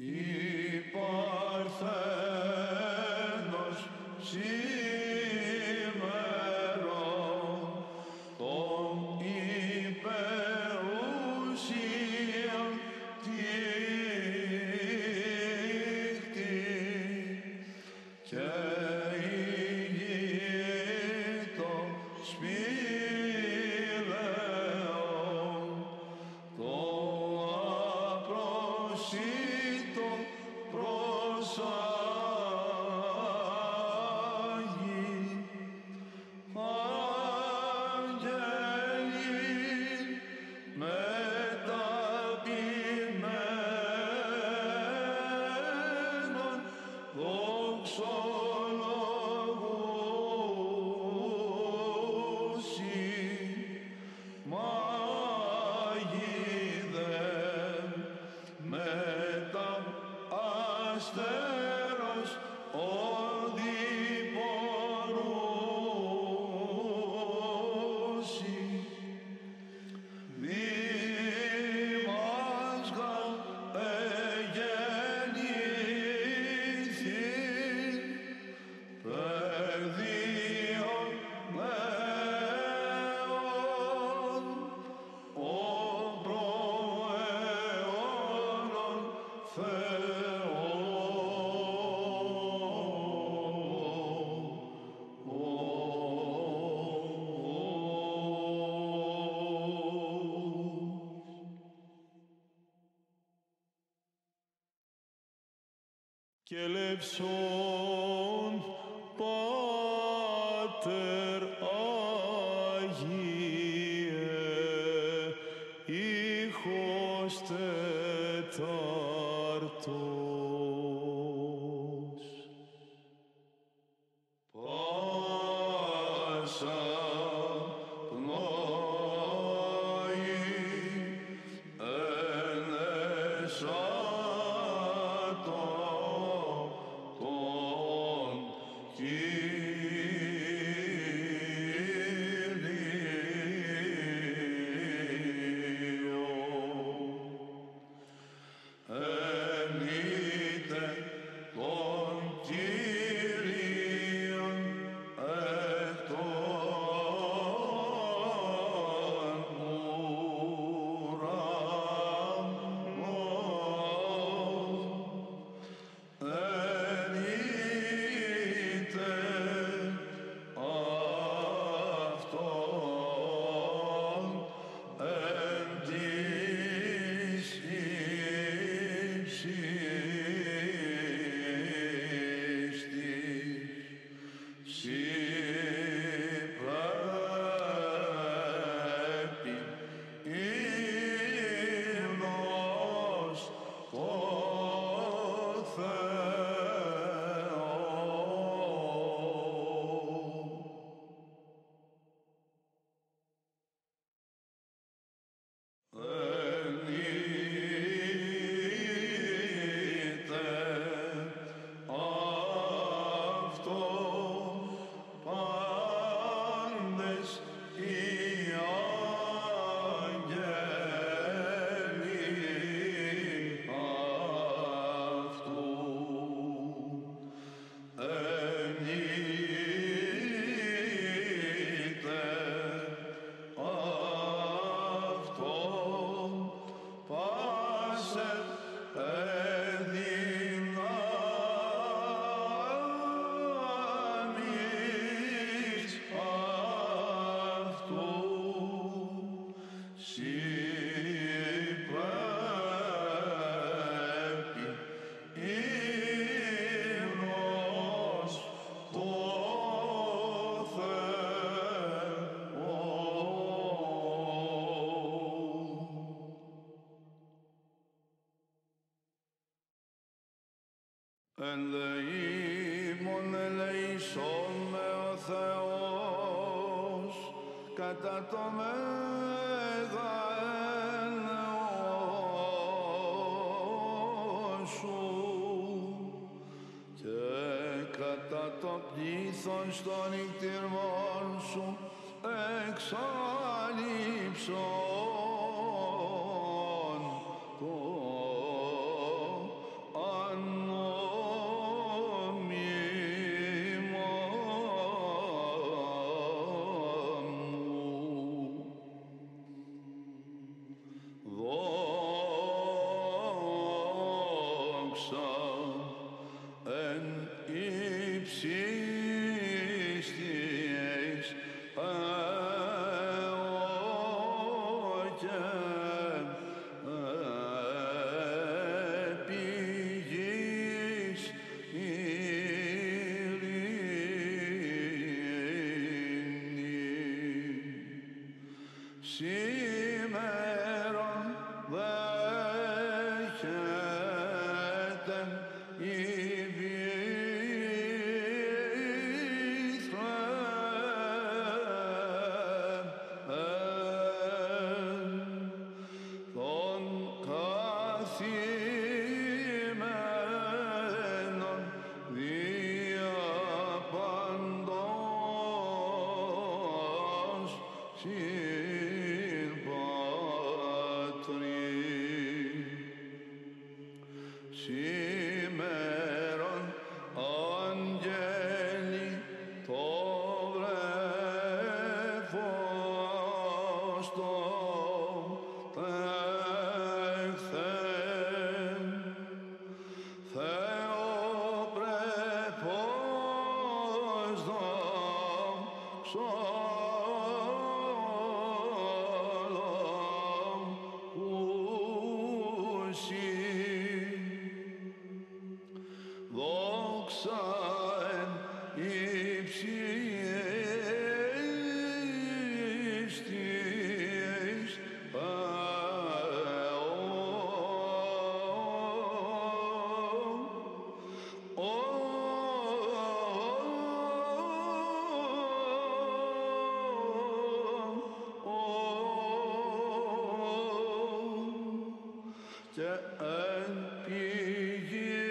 E parcel. ευλογεύσον Πάτερ Άγιε ήχος τετάρτος Sim. and peace.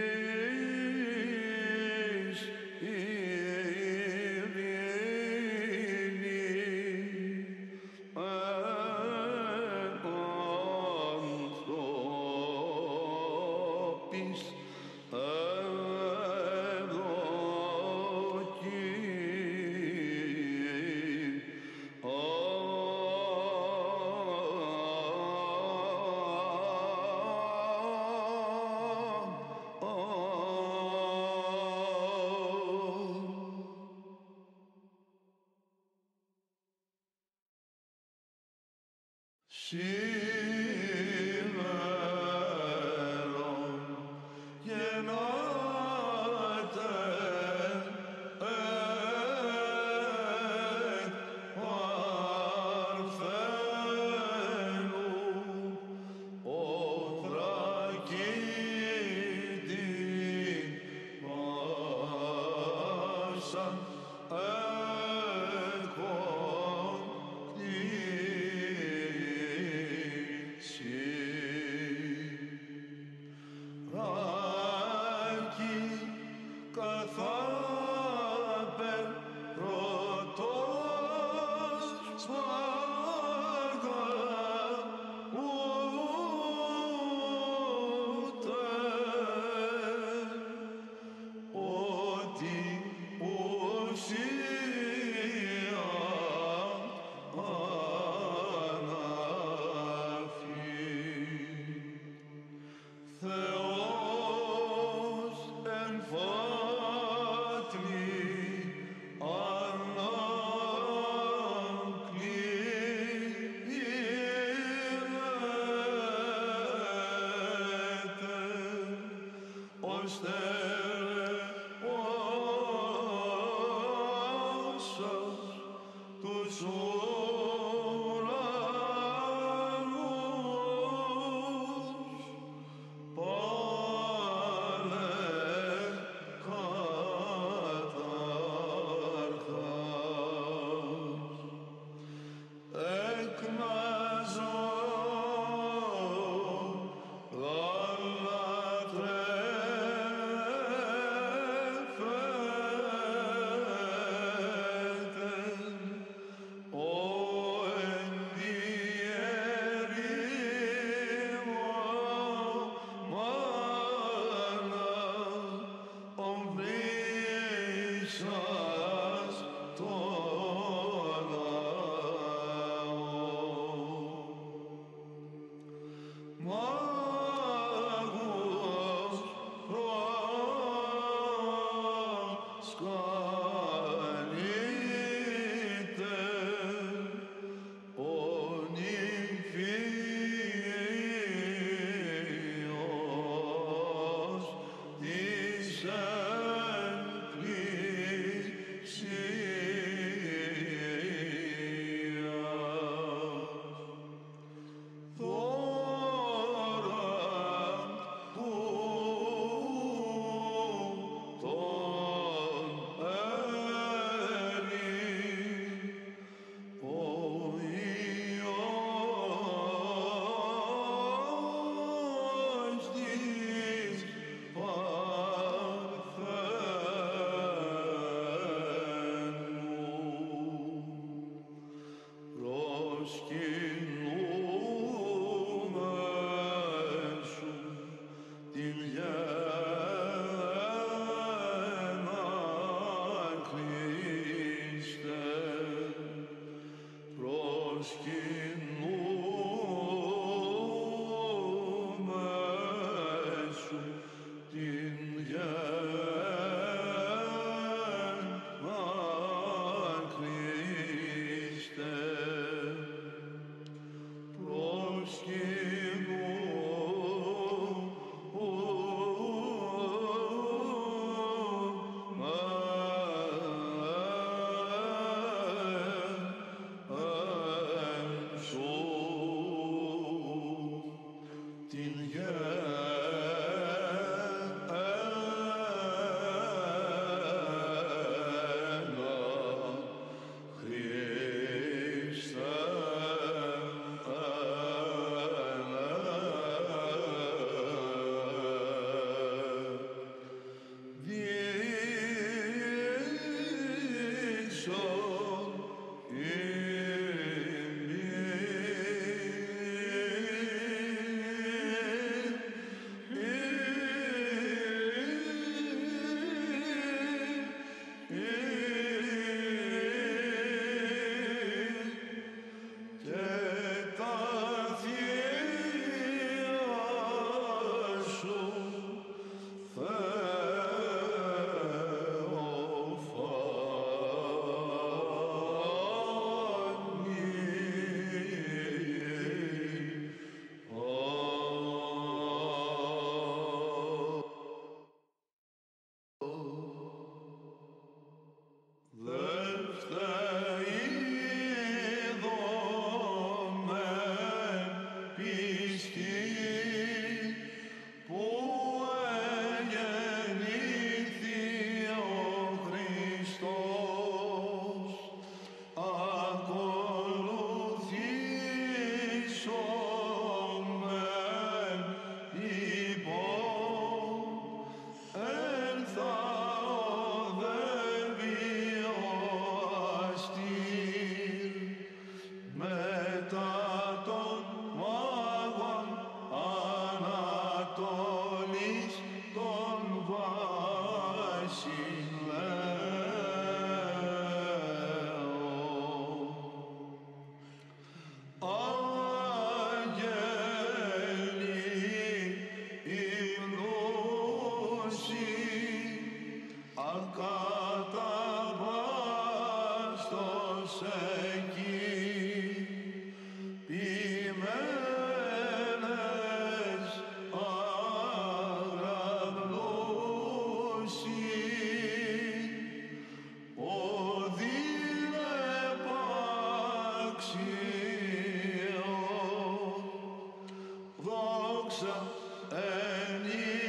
Δόξα εν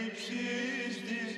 ύψης της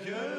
Yeah.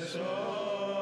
so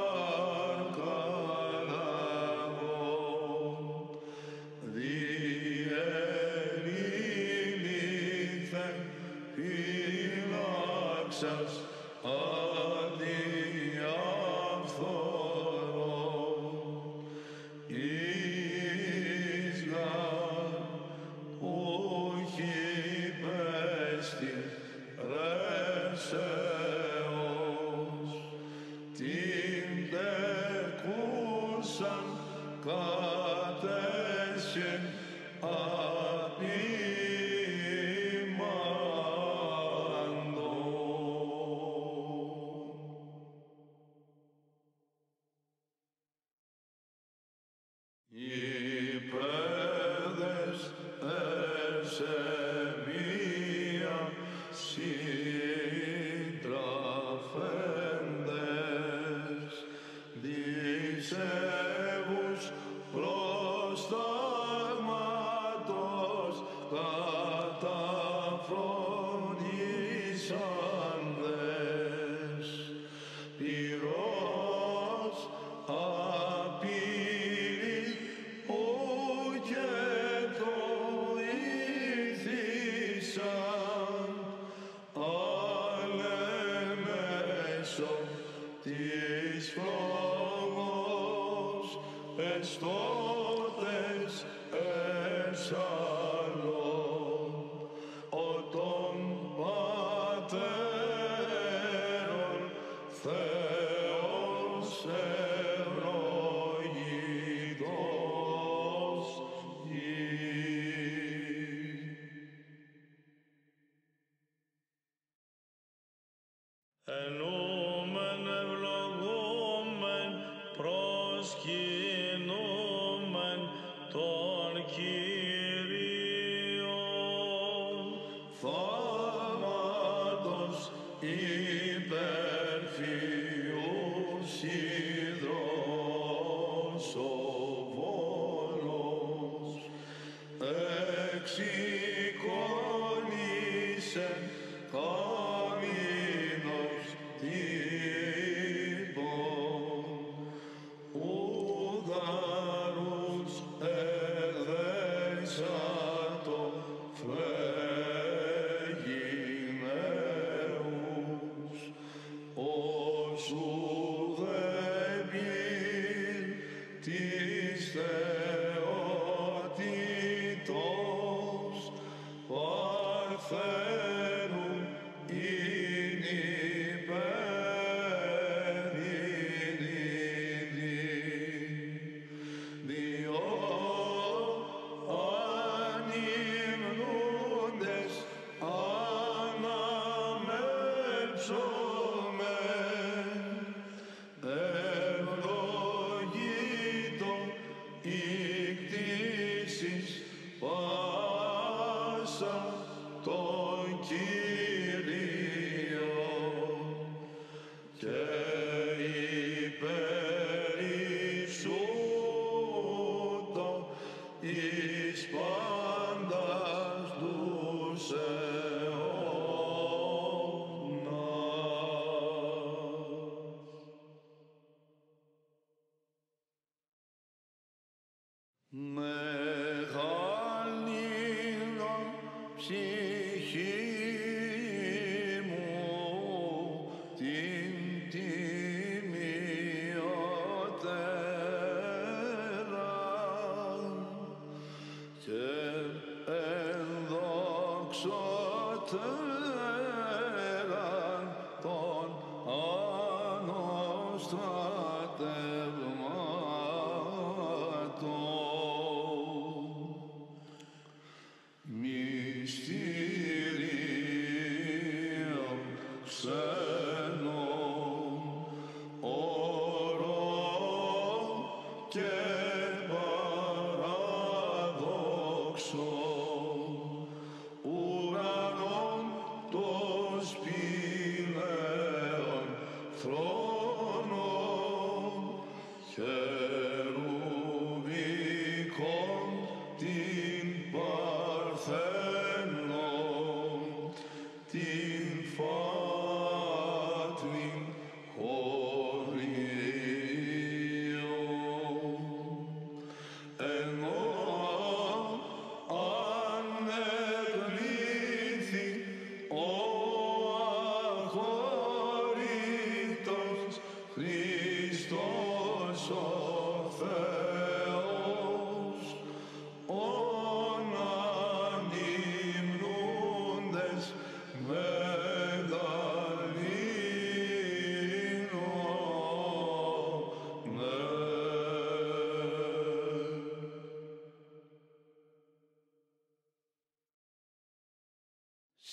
Bye.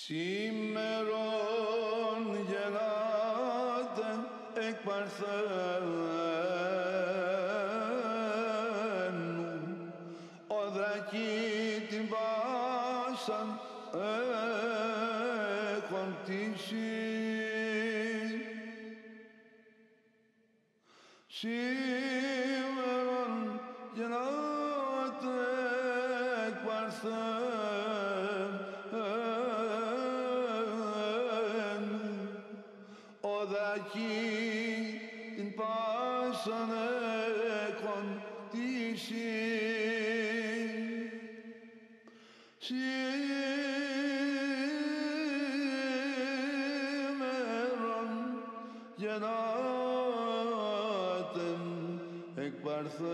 see sana kardeşim Şimeram cennetim ekbersen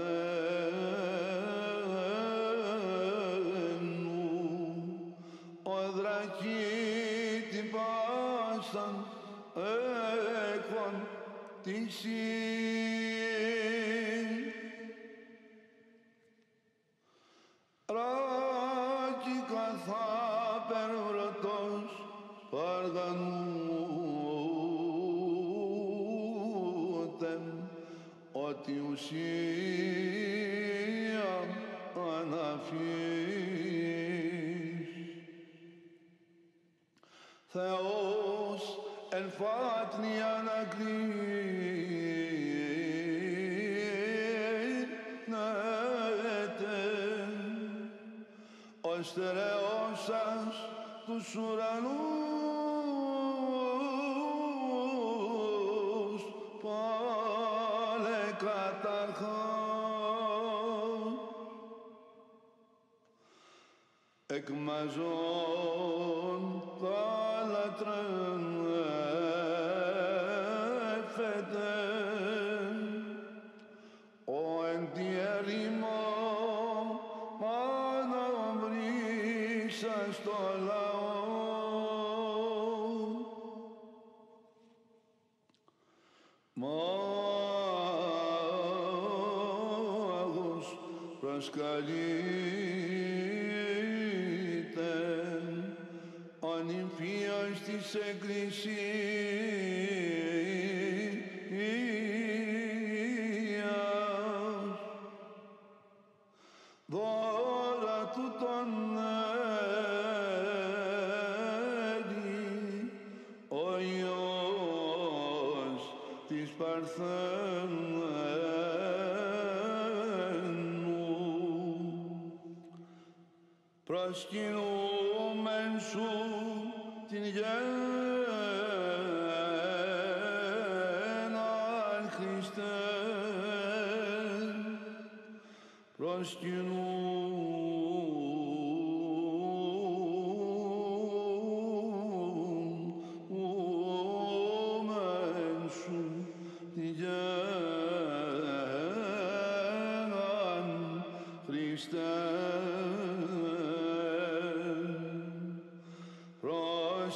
Odrakit baştan ekvan dişim ο εστερεώσας τους ουρανούς πάλε καταρχών εκμαζών كريم واسكنوا منشور تنجان عن خشتان واسكنوا منشور تنجان عن خشتان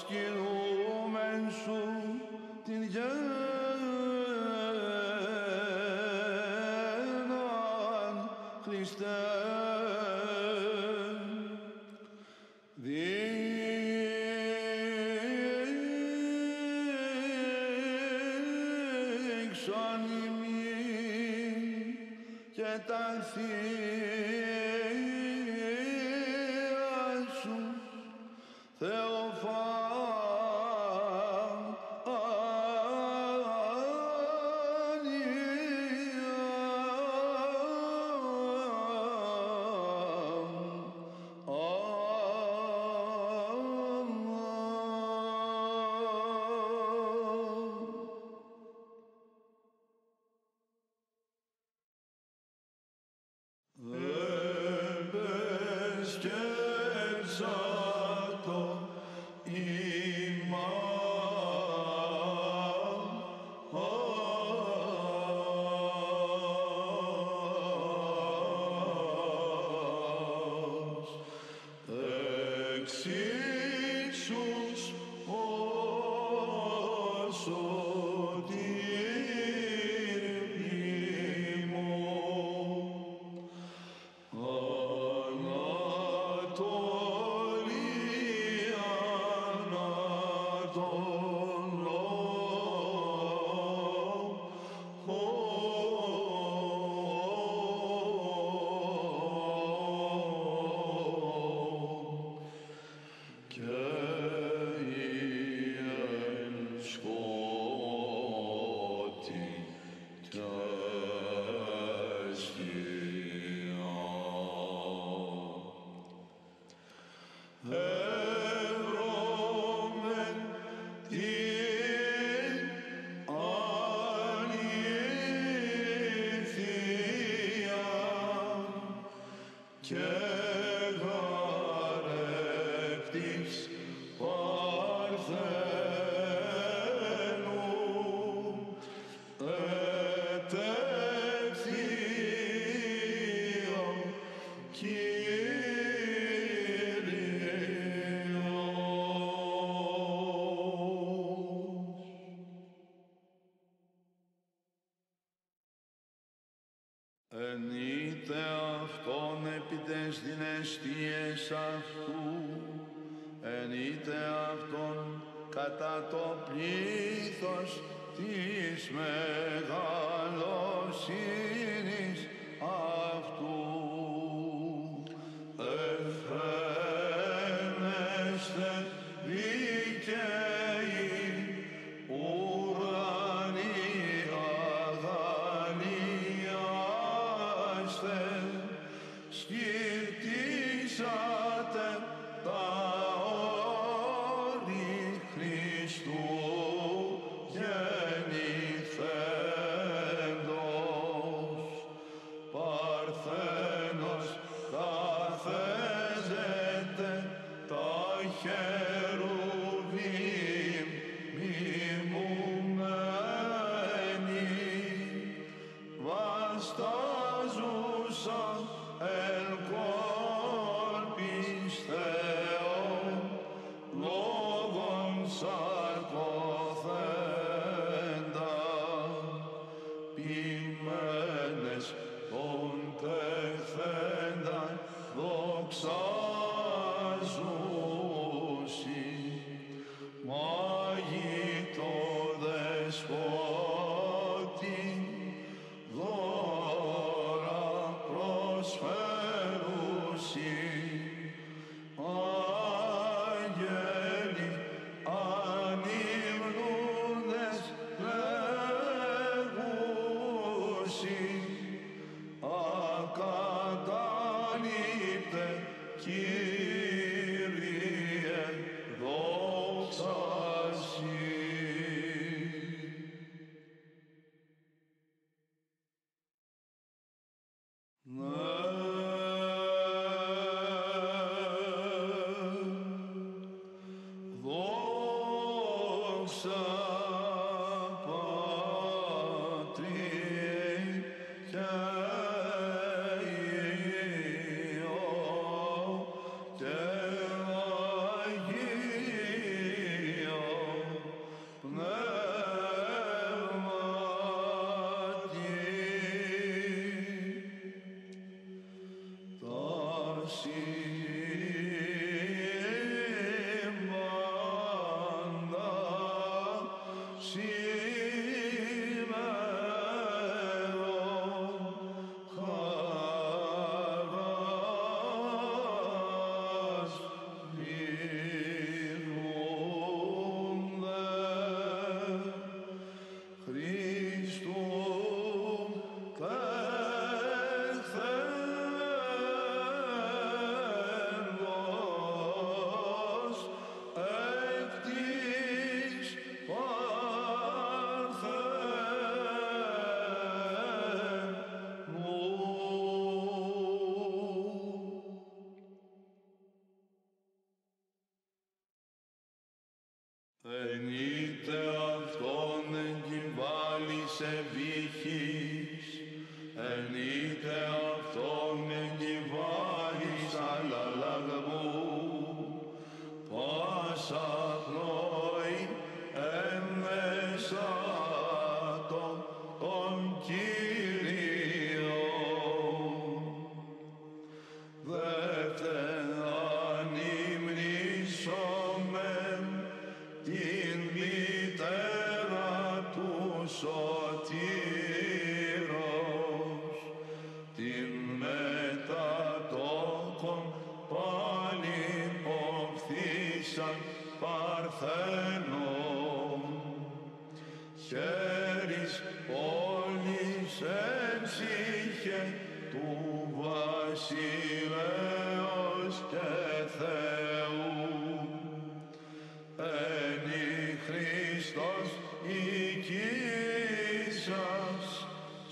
και σου την γέννον Χριστέ. Δείξον ημί και τα θύματα cherubim, mimur. she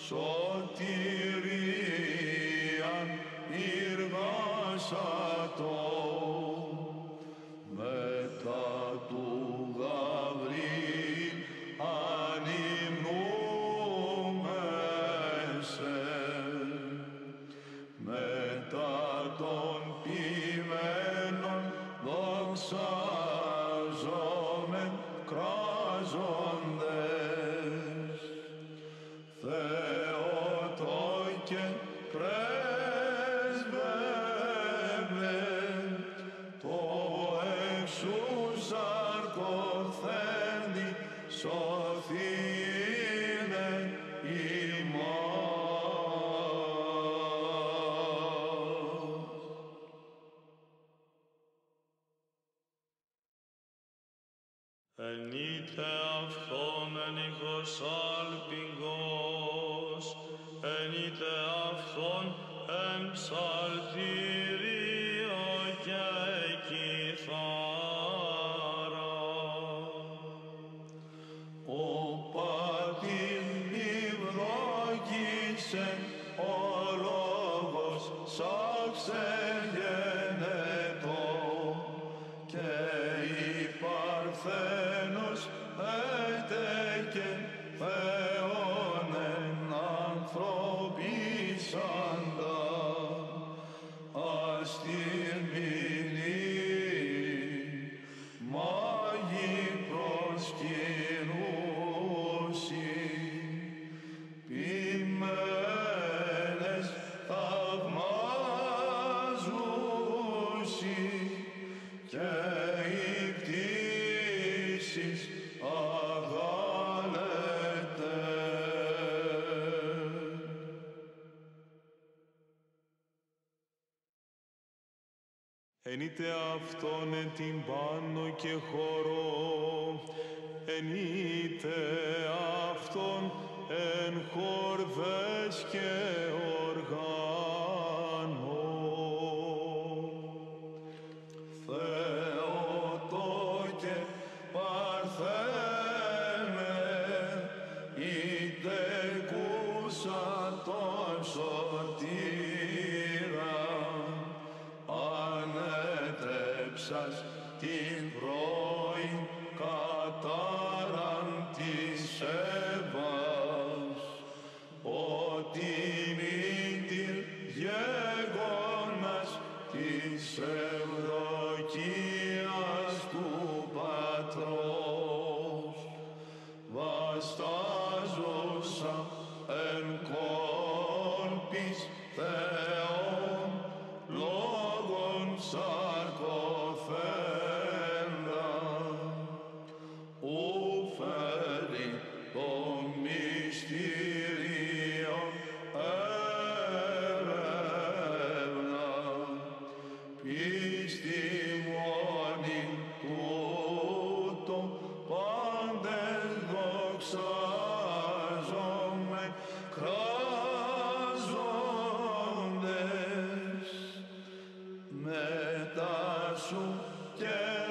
Sortir. είτε αυτόν εν την πάνω και χώρο εν αυτόν εν χορδές και Yeah.